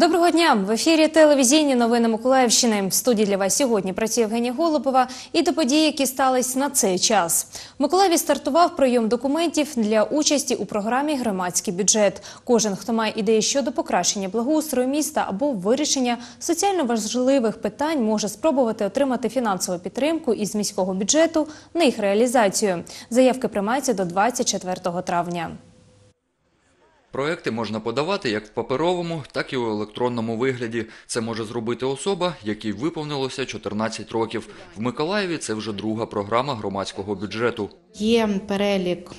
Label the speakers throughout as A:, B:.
A: Доброго дня! В ефірі телевізійні новини Миколаївщини. В студії для вас сьогодні працює Євгенія Голубова і до подій, які стались на цей час. В Миколаєві стартував прийом документів для участі у програмі Громадський бюджет. Кожен, хто має ідеї щодо покращення благоустрою міста або вирішення соціально важливих питань, може спробувати отримати фінансову підтримку із міського бюджету на їх реалізацію. Заявки приймаються до 24 травня.
B: Проекти можна подавати як в паперовому, так і у електронному вигляді. Це може зробити особа, якій виповнилося 14 років. В Миколаєві це вже друга програма громадського бюджету.
C: Є перелік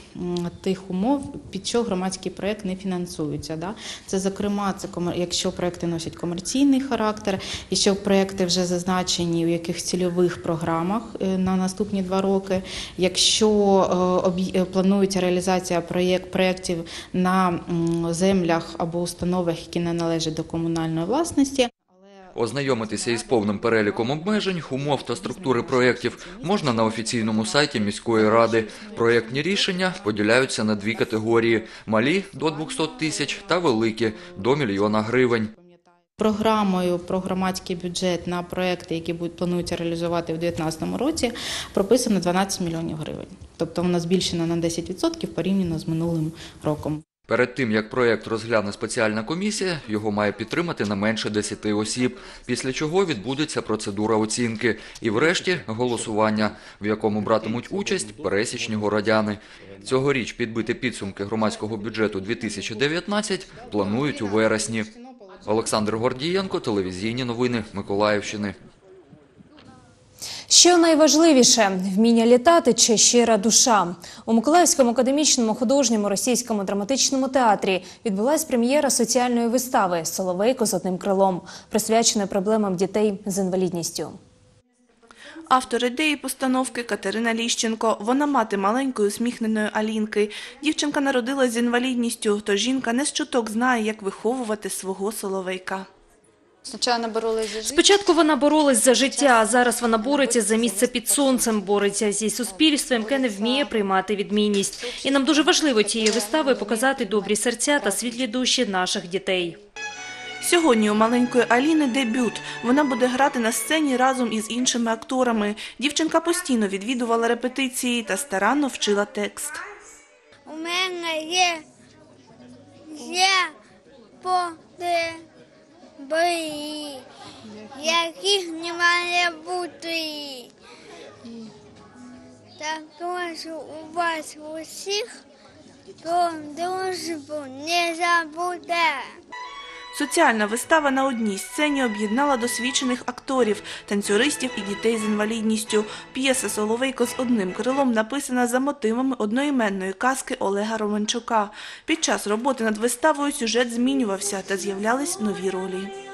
C: тих умов, під що громадський проект не фінансується. Да? Це, зокрема, це якщо проекти носять комерційний характер, і що проекти вже зазначені в яких цільових програмах е, на наступні два роки. Якщо е, е, планується реалізація проєкт, проєктів на землях або установах, які не належать до комунальної власності.
B: Ознайомитися із повним переліком обмежень, умов та структури проєктів можна на офіційному сайті міської ради. Проєктні рішення поділяються на дві категорії – малі – до 200 тисяч та великі – до мільйона гривень.
C: Програмою про громадський бюджет на проекти, які будуть плануються реалізувати в 2019 році, прописано 12 мільйонів гривень. Тобто вона збільшена на 10% порівняно з минулим роком.
B: Перед тим, як проєкт розгляне спеціальна комісія, його має підтримати не менше 10 осіб, після чого відбудеться процедура оцінки і, врешті, голосування, в якому братимуть участь пересічні городяни. Цьогоріч підбити підсумки громадського бюджету 2019 планують у вересні. Олександр Гордієнко, телевізійні новини Миколаївщини.
A: Що найважливіше вміння літати чи щира душа у Миколаївському академічному художньому російському драматичному театрі відбулась прем'єра соціальної вистави Соловейко з одним крилом, присвяченої проблемам дітей з інвалідністю.
D: Автор ідеї постановки Катерина Ліщенко. Вона мати маленької усміхненої Алінки. Дівчинка народилась з інвалідністю, тож жінка не з чуток знає, як виховувати свого соловейка.
E: Спочатку
A: вона боролась за життя, а зараз вона бореться за місце під сонцем, бореться зі суспільством, яке не вміє приймати відмінність. І нам дуже важливо цією виставою показати добрі серця та світлі душі наших дітей.
D: Сьогодні у маленької Аліни дебют. Вона буде грати на сцені разом із іншими акторами. Дівчинка постійно відвідувала репетиції та старанно вчила текст.
F: У мене є, є подиби, яких не має бути. Також у вас усіх то дружбу не забуде.
D: Соціальна вистава на одній сцені об'єднала досвідчених акторів, танцюристів і дітей з інвалідністю. П'єса Соловейко з одним крилом написана за мотивами одноіменної казки Олега Романчука. Під час роботи над виставою сюжет змінювався та з'являлись нові ролі.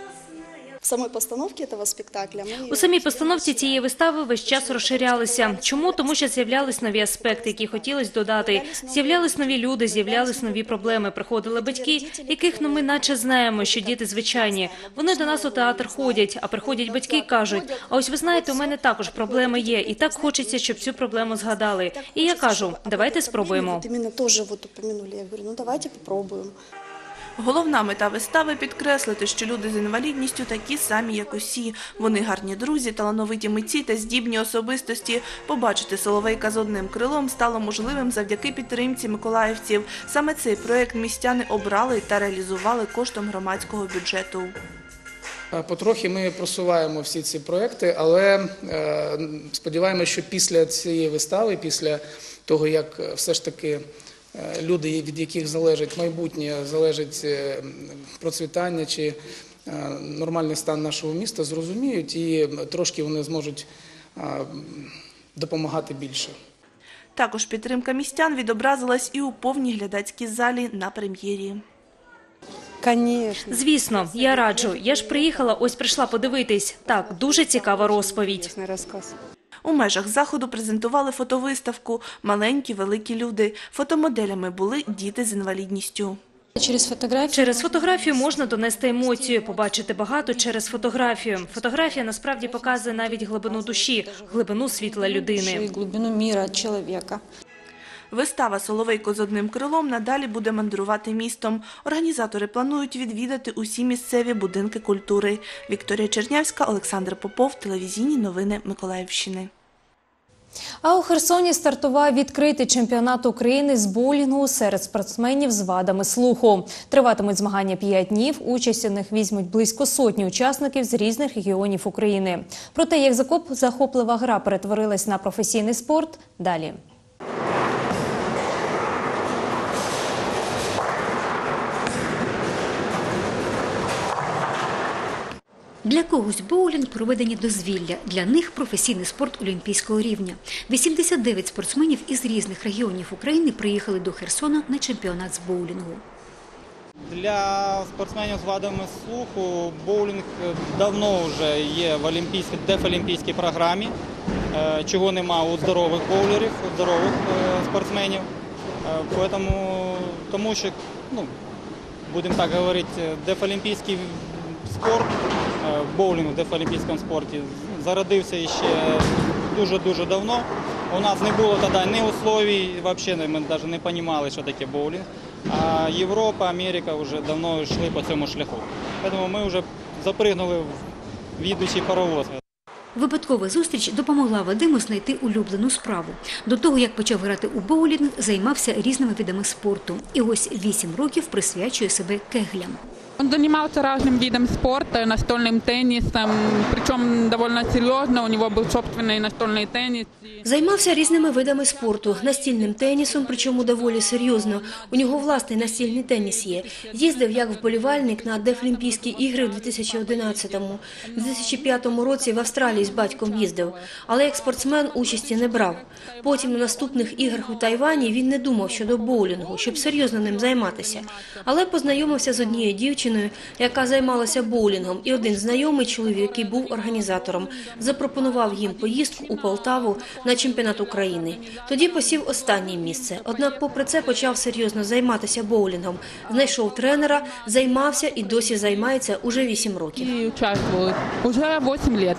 E: Самой постановке этого спектакля мы
A: У самій постановці цієї вистави весь час розширялися. Чому? Тому що з'являлись нові аспекти, які хотілося додати. З'являлись нові люди, з'являлись нові проблеми. Приходили батьки, яких ну ми наче знаємо, що діти звичайні. Вони до нас у театр ходять, а приходять батьки і кажуть: а ось ви знаєте, у мене також проблеми є, і так хочеться, щоб цю проблему згадали. І я кажу, давайте спробуємо.
E: Вот именно тоже вот упомянули. Я говорю, ну давайте попробуем.
D: Головна мета вистави підкреслити, що люди з інвалідністю такі самі, як усі. Вони гарні друзі, талановиті митці та здібні особистості. Побачити Соловейка з одним крилом стало можливим завдяки підтримці миколаївців. Саме цей проект містяни обрали та реалізували коштом громадського бюджету.
G: Е, Потрохи ми просуваємо всі ці проекти, але е, сподіваємося, що після цієї вистави, після того, як е, все ж таки люди, від яких залежить майбутнє, залежить е, процвітання чи е, нормальний стан нашого міста, зрозуміють і трошки вони зможуть е, допомагати більше.
D: Також підтримка містян відобразилась і у повній глядацькій залі на прем'єрі.
A: Звісно, я раджу. Я ж приїхала, ось прийшла подивитись. Так, дуже цікава розповідь.
D: У межах заходу презентували фотовиставку «Маленькі великі люди». Фотомоделями були діти з інвалідністю.
H: Через фотографию
A: Через фотографію можна донести емоцію, побачити багато через фотографію. Фотографія насправді показує навіть глибину душі, глибину світла людини.
H: глубину мира человека.
D: Вистава Соловейко з одним крилом надалі буде мандрувати містом. Організатори планують відвідати усі місцеві будинки культури. Вікторія Чернявська, Олександр Попов, телевізійні новини Миколаївщини.
A: А у Херсоні стартував відкритий чемпіонат України з боулінгу серед спортсменів з вадами слуху. Триватимуть змагання 5 днів. Участь у них візьмуть близько сотні учасників з різних регіонів України. Про те, як захоплива гра перетворилась на професійний спорт, далі.
I: Для когось боулінг проведення дозвілля, для них професійний спорт олімпійського рівня. 89 спортсменів із різних регіонів України приїхали до Херсона на чемпіонат з боулінгу.
J: Для спортсменів з вадами слуху боулінг е, давно вже є в олімпійській, дефолімпійській програмі, е, чого нема у здорових боулерів, у здорових е, спортсменів. Поэтому, тому що, ну, будемо так говорити, дефолімпійський спорт, е, боулінг в дефолімпійському спорті зародився ще дуже-дуже давно. У нас не було тоді ні условий, взагалі ми навіть не розуміли, що таке боулінг. А Європа, Америка вже давно йшли по цьому шляху. Тому ми вже запригнули в відучий паровоз.
I: Випадкова зустріч допомогла Вадиму знайти улюблену справу. До того, як почав грати у боулінг, займався різними видами спорту. І ось 8 років присвячує себе кеглям.
K: Он занимался разным видом спорта, настольным теннисом, причем довольно серьезно, у него был собственный настольный теннис.
L: Займався різними видами спорту, настільним тенісом, причому доволі серйозно. У нього власний настільний теніс є. Їздив як вболівальник на Дефлімпійські ігри в 2011-му. У 2005 році в Австралії з батьком їздив, але як спортсмен участі не брав. Потім на наступних іграх у Тайвані він не думав щодо боулінгу, щоб серйозно ним займатися. Але познайомився з однією дівчиною, яка займалася боулінгом, і один знайомий чоловік, який був організатором, запропонував їм поїздку у Полтаву на чемпіонат України. Тоді посів останнє місце. Однак, попри це, почав серйозно займатися боулінгом. Знайшов тренера, займався і досі займається уже 8 років.
K: І участвую. уже 8 лет.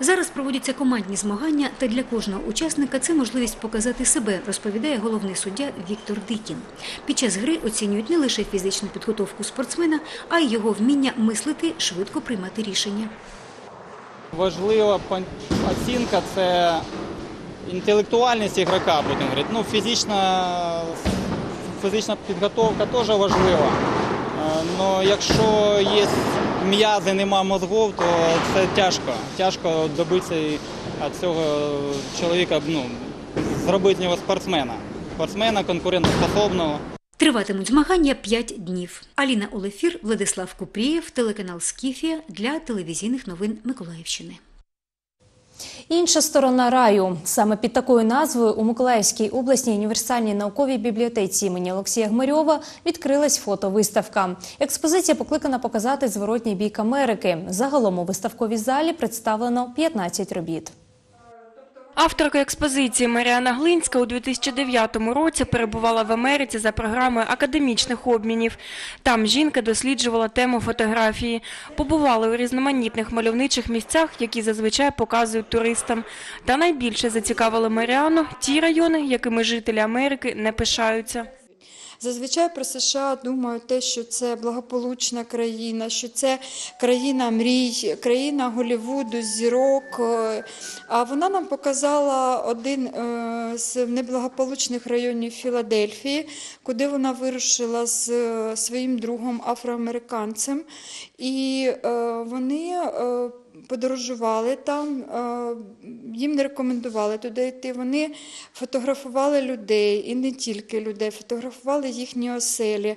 I: Зараз проводяться командні змагання, та для кожного учасника це можливість показати себе, розповідає головний суддя Віктор Дикін. Під час гри оцінюють не лише фізичну підготовку спортсмена, а й його вміння мислити, швидко приймати рішення.
J: Важлива оцінка це інтелектуальність ігрока, будемо говорити. Ну, фізична, фізична підготовка теж важлива. Але якщо є м'язи, нема мозгов, то це тяжко. Тяжко добитися цього чоловіка, ну, зробити нього спортсмена. Спортсмена конкурентоспособного.
I: Триватимуть змагання 5 днів. Аліна Олефір, Владислав Купрієв, телеканал Скіфія для телевізійних новин Миколаївщини.
A: Інша сторона раю. Саме під такою назвою у Миколаївській обласній універсальній науковій бібліотеці імені Олексія Гмирьова відкрилась фотовиставка. Експозиція покликана показати зворотній бік Америки. Загалом у виставковій залі представлено 15 робіт.
M: Авторка експозиції Маріана Глинська у 2009 році перебувала в Америці за програмою академічних обмінів. Там жінка досліджувала тему фотографії. Побувала у різноманітних мальовничих місцях, які зазвичай показують туристам. Та найбільше зацікавили Маріану ті райони, якими жителі Америки не пишаються.
N: Зазвичай про США думають те, що це благополучна країна, що це країна мрій, країна Голлівуду, зірок. Е, А вона нам показала один е, з неблагополучних районів Філадельфії, куди вона вирушила з е, своїм другом афроамериканцем. І вони подорожували там, е, їм не рекомендували туди йти. Вони фотографували людей і не тільки людей, фотографували їхні оселі.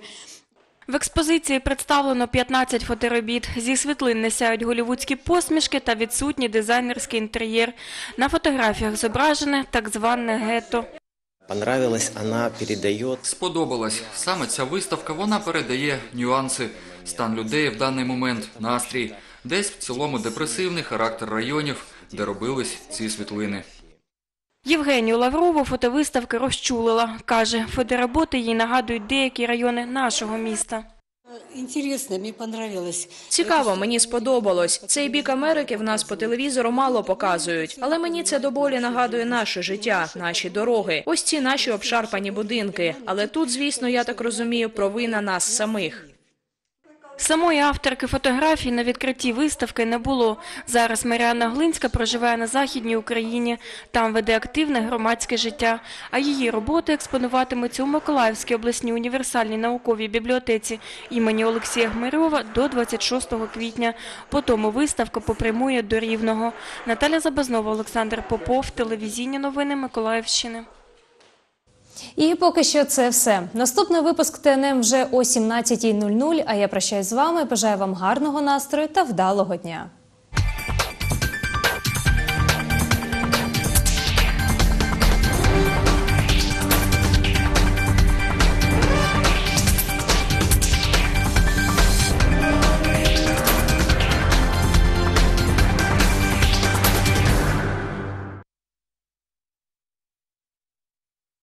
M: В експозиції представлено 15 фоторобіт. Зі світлин не сяють голівудські посмішки та відсутній дизайнерський інтер'єр. На фотографіях зображене так зване гетто.
O: Понравилось, она передает
B: Сподобалась. Саме ця виставка вона передає нюанси, стан людей в даний момент, настрій, десь в цілому депресивний характер районів, де робились ці світлини.
M: Євгенію Лаврову фотовиставка розчулила. Каже, фотороботи їй нагадують деякі райони нашого міста.
H: Интересно, мне понравилось.
P: Цікаво, мені сподобалось. Цей бік Америки в нас по телевізору мало показують, але мені це до болі нагадує наше життя, наші дороги. Ось ці наші обшарпані будинки. Але тут, звісно, я так розумію, провина нас самих.
M: Самої авторки фотографій на відкритті виставки не було. Зараз Маріанна Глинська проживає на Західній Україні. Там веде активне громадське життя. А її роботи експонуватимуться у Миколаївській обласній універсальній науковій бібліотеці імені Олексія Гмирьова до 26 квітня. Потім виставка попрямує до Рівного. Наталя Забазнова, Олександр Попов, телевізійні новини Миколаївщини.
A: І поки що це все. Наступний випуск ТНМ вже о 17.00, а я прощаюсь з вами, бажаю вам гарного настрою та вдалого дня.